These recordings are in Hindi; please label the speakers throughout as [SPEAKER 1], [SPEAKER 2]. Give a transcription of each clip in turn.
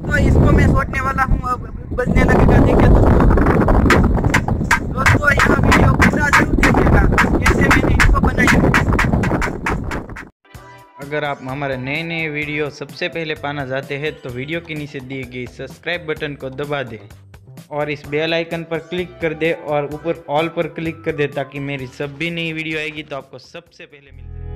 [SPEAKER 1] तो इसको मैं छोड़ने वाला हूँ अब बजने लगेगा देखिए दोस्तों? दोस्तों, यहाँ वीडियो पूरा ज़रूर देखिएगा। कैसे मैंने इसको बनाया।
[SPEAKER 2] अगर आप हमारे नए नए वीडियो सबसे पहले पाना चाहते हैं तो वीडियो के नीचे दिए गए सब्सक्राइब बटन को दबा दें और इस बेल आइकन पर क्लिक कर दे और ऊपर ऑल पर क्लिक कर दे ताकि मेरी सब भी नई वीडियो आएगी तो आपको सबसे पहले मिल जाए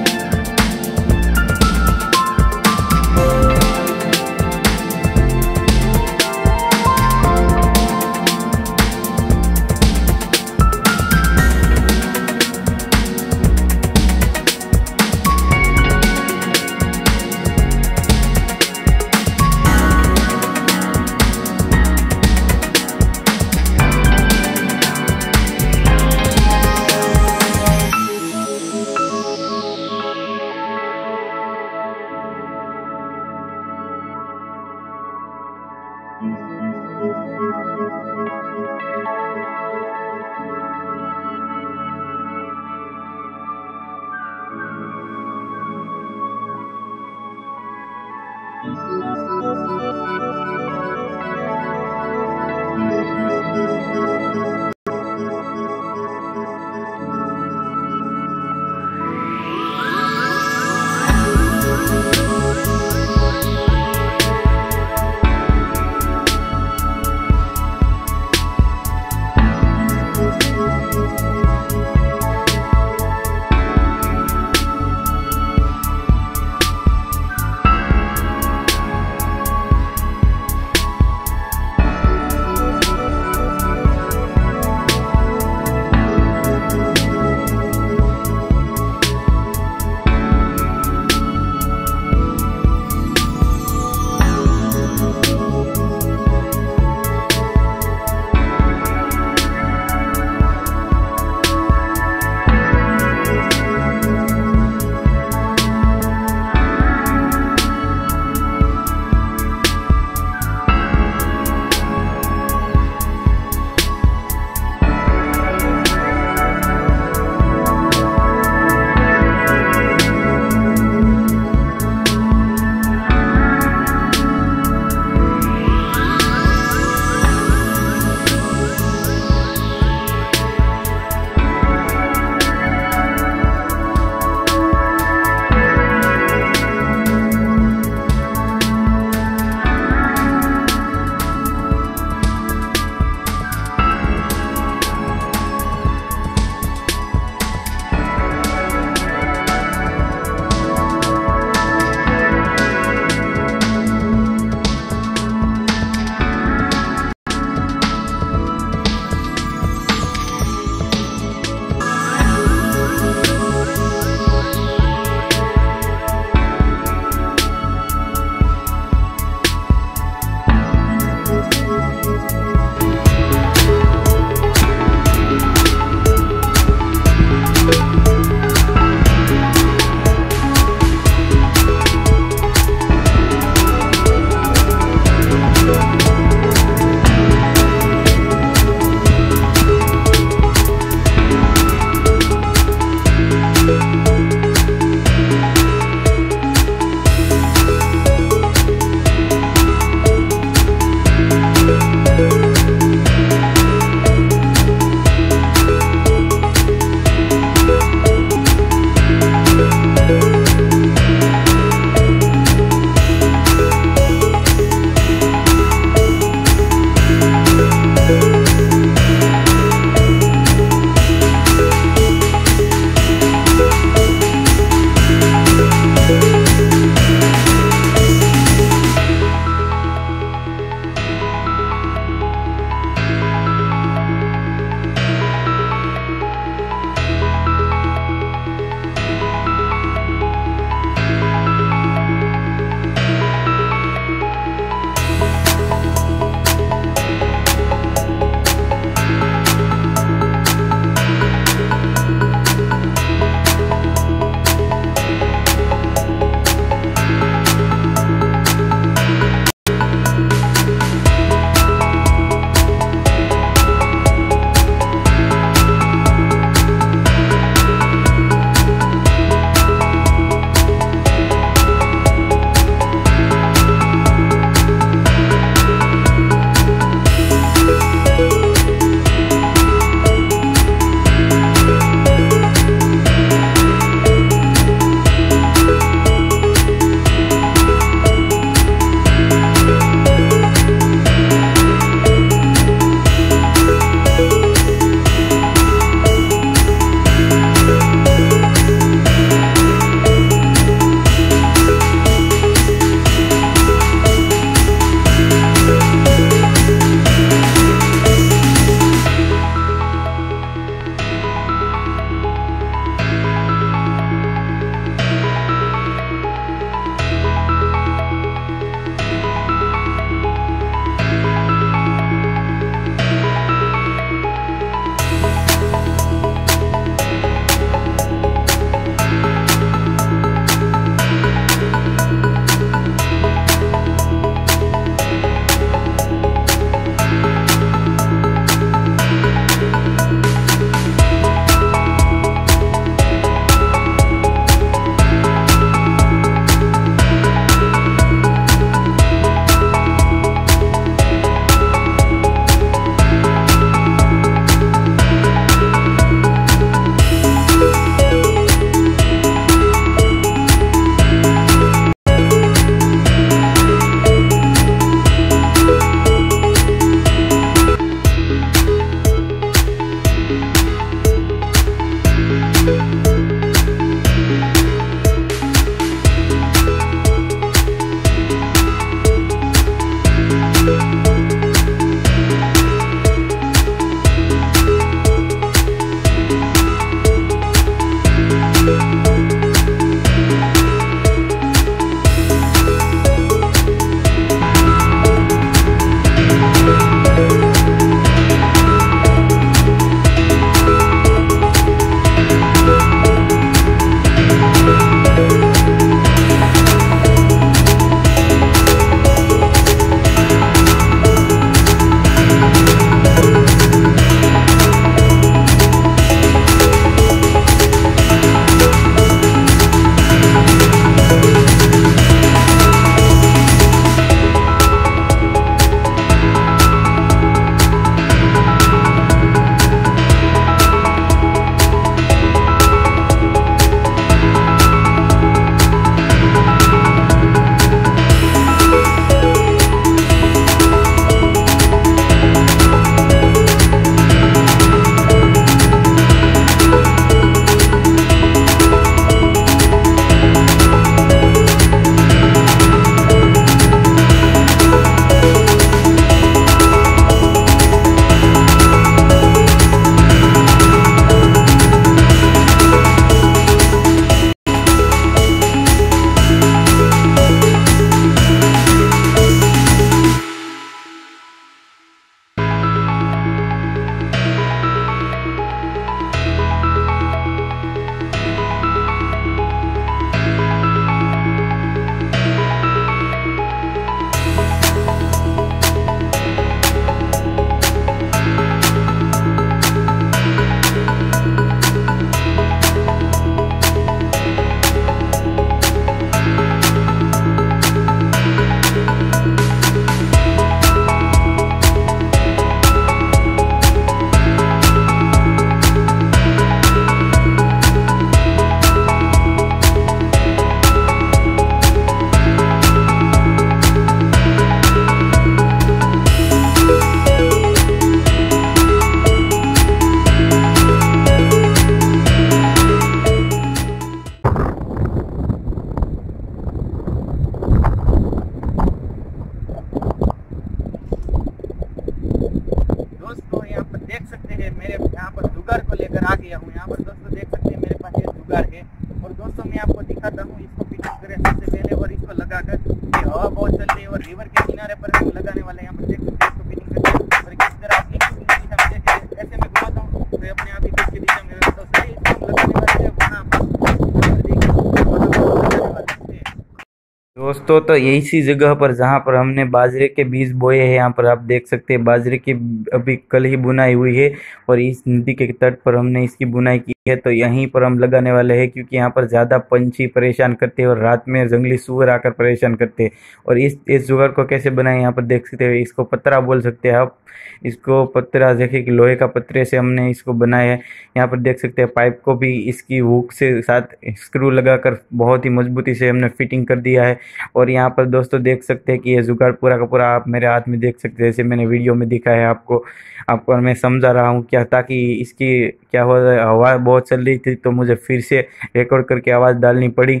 [SPEAKER 1] दोस्तों तो
[SPEAKER 2] यही सी जगह पर जहाँ पर हमने बाजरे के बीज बोए हैं, यहाँ पर आप देख सकते हैं बाजरे की अभी कल ही बुनाई हुई है और इस नदी के तट पर हमने इसकी बुनाई की है तो यहीं पर हम लगाने वाले हैं क्योंकि यहाँ पर ज़्यादा पंछी परेशान करते हैं और रात में जंगली सुअर आकर परेशान करते हैं। और इस इस जुगाड़ को कैसे बनाए, यहाँ पर देख सकते हैं, इसको पतरा बोल सकते हैं आप। इसको पतरा देखिए कि लोहे का पत्रे से हमने इसको बनाया है। यहाँ पर देख सकते हैं, पाइप को भी इसकी हुक से साथ स्क्रू लगाकर बहुत ही मजबूती से हमने फिटिंग कर दिया है। और यहाँ पर दोस्तों देख सकते हैं कि ये जुगाड़ पूरा का पूरा आप मेरे हाथ में देख सकते हैं, जैसे मैंने वीडियो में दिखाया है आपको। आपको मैं समझा रहा हूँ क्या, ताकि इसकी क्या है हवा बहुत चल रही थी तो मुझे फिर से रिकॉर्ड करके आवाज़ डालनी पड़ी।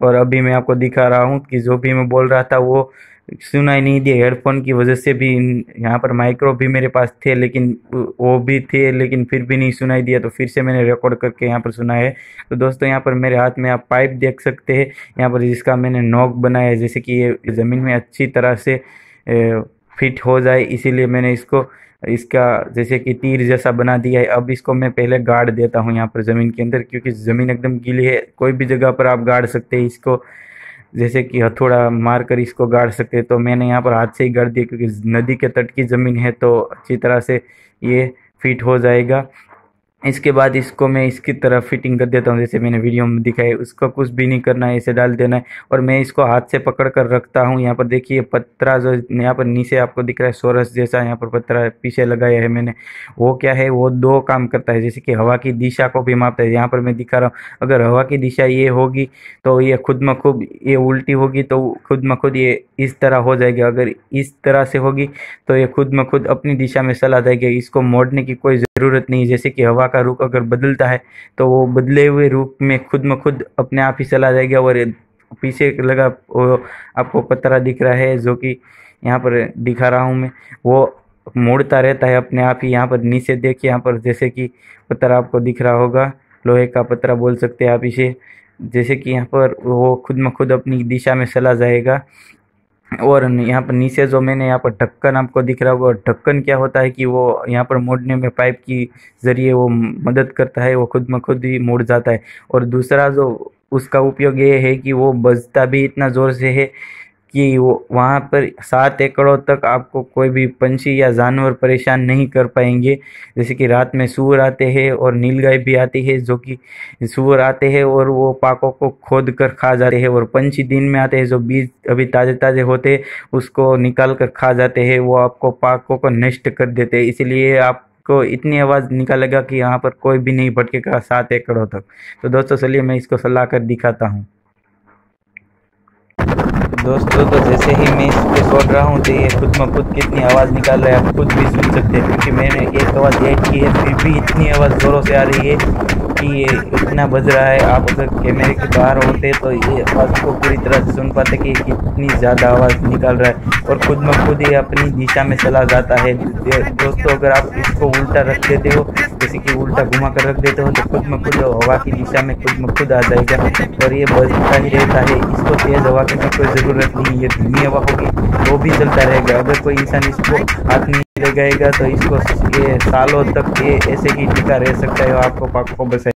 [SPEAKER 2] और अभी मैं आपको दिखा रहा हूँ कि जो भी मैं बोल रहा था, वो सुनाई नहीं दिया हेडफोन की वजह से भी यहाँ पर माइक्रो भी मेरे पास थे, लेकिन वो भी थे, लेकिन फिर भी नहीं सुनाई दिया। तो फिर से मैंने रिकॉर्ड करके यहाँ पर सुना है। तो दोस्तों, यहाँ पर मेरे हाथ में आप पाइप देख सकते हैं। यहाँ पर जिसका मैंने नोक बनाया है, जैसे कि ये ज़मीन में अच्छी तरह से फिट हो जाए, इसीलिए मैंने इसको इसका जैसे कि तीर जैसा बना दिया है। अब इसको मैं पहले गाड़ देता हूँ यहाँ पर ज़मीन के अंदर, क्योंकि ज़मीन एकदम गीली है। कोई भी जगह पर आप गाड़ सकते हैं इसको। जैसे कि हथौड़ा मार कर इसको गाड़ सकते हैं। तो मैंने यहाँ पर हाथ से ही गाड़ दिया, क्योंकि नदी के तट की ज़मीन है तो अच्छी तरह से ये फिट हो जाएगा। इसके बाद इसको मैं इसकी तरफ़ फिटिंग कर देता हूँ, जैसे मैंने वीडियो में दिखाया उसका कुछ भी नहीं करना है, इसे डाल देना है। और मैं इसको हाथ से पकड़ कर रखता हूँ। यहाँ पर देखिए पत्रा जो यहाँ पर नीचे आपको दिख रहा है, सोरस जैसा यहाँ पर पत्रा पीछे लगाया है मैंने। वो क्या है? वो दो काम करता है, जैसे कि हवा की दिशा को भी मापता है। यहाँ पर मैं दिखा रहा हूँ, अगर हवा की दिशा ये होगी तो ये खुद म खुद ये उल्टी होगी तो खुद म खुद ये इस तरह हो जाएगी। अगर इस तरह से होगी तो ये खुद म खुद अपनी दिशा में चला जाएगा। इसको मोड़ने की कोई ज़रूरत नहीं जैसे कि हवा का रुख अगर बदलता है तो वो बदले हुए रूप में खुद में खुद अपने आप ही चला जाएगा और पीछे लगा आपको पतरा दिख रहा है, जो कि यहाँ पर दिखा रहा हूँ मैं। वो मोड़ता रहता है अपने आप ही, यहाँ पर नीचे देखिए यहाँ पर जैसे कि पत्थर आपको दिख रहा होगा, लोहे का पतरा बोल सकते हैं आप इसे। जैसे कि यहाँ पर वो खुद म खुद अपनी दिशा में चला जाएगा। और यहाँ पर नीचे जो मैंने यहाँ पर ढक्कन आपको दिख रहा होगा, ढक्कन क्या होता है कि वो यहाँ पर मोड़ने में पाइप की ज़रिए वो मदद करता है, वो खुद में खुद ही मोड़ जाता है। और दूसरा जो उसका उपयोग ये है कि वो बजता भी इतना ज़ोर से है कि वो वहाँ पर सात एकड़ों तक आपको कोई भी पंछी या जानवर परेशान नहीं कर पाएँगे। जैसे कि रात में सूअर आते हैं और नीलगाय भी आती है, जो कि सूअर आते हैं और वो पाकों को खोद कर खा जाते हैं और पंछी दिन में आते हैं, जो बीज अभी ताज़े ताज़े होते हैं, उसको निकाल कर खा जाते हैं, वो आपको पाकों को नष्ट कर देते हैं। इसलिए आप को इतनी आवाज़ निकालेगा कि यहाँ पर कोई भी नहीं भटकेगा सात एकड़ों तक। तो दोस्तों, चलिए मैं इसको सलाह कर दिखाता हूँ। दोस्तों तो जैसे ही मैं इस पर सोच रहा हूँ तो ये खुद में खुद कितनी आवाज़ निकाल रहा है, आप खुद भी सुन सकते हैं। क्योंकि मैंने एक आवाज़ ऐड की है, फिर भी इतनी आवाज़ ज़ोरों से आ रही है। कि ये इतना बज रहा है, आप अगर कैमरे के बाहर होते तो ये आवाज़ को पूरी तरह से सुन पाते कि कितनी ज़्यादा आवाज़ निकाल रहा है और खुद में खुद ये अपनी दिशा में चला जाता है। दोस्तों, अगर आप इसको उल्टा रख देते हो, जैसे कि उल्टा घुमा कर रख देते हो तो खुद में खुद हवा की दिशा में खुद में खुद आ जाएगा और ये बजता ही रहता है। इसको तेज़ हवा की कोई ज़रूरत नहीं ये धीमी हवा होगी, वो भी चलता रहेगा। अगर कोई इंसान इसको हाथ नहीं लगाएगा तो इसको ये सालों तक ये ऐसे ही टिका रह सकता है, आपको पाक को बस